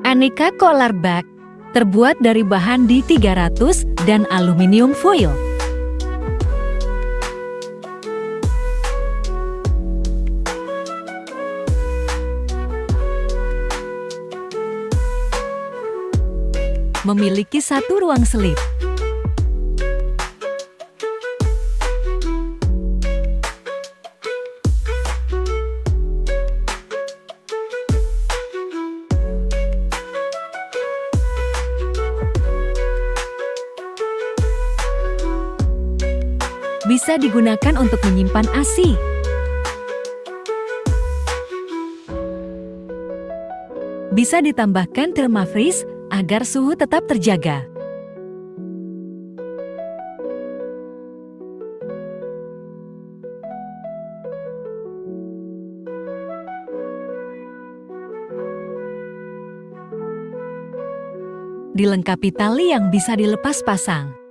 Aneka Kolar Bag terbuat dari bahan D300 dan aluminium foil. Memiliki satu ruang selip. Bisa digunakan untuk menyimpan ASI. Bisa ditambahkan thermofreeze agar suhu tetap terjaga. Dilengkapi tali yang bisa dilepas pasang.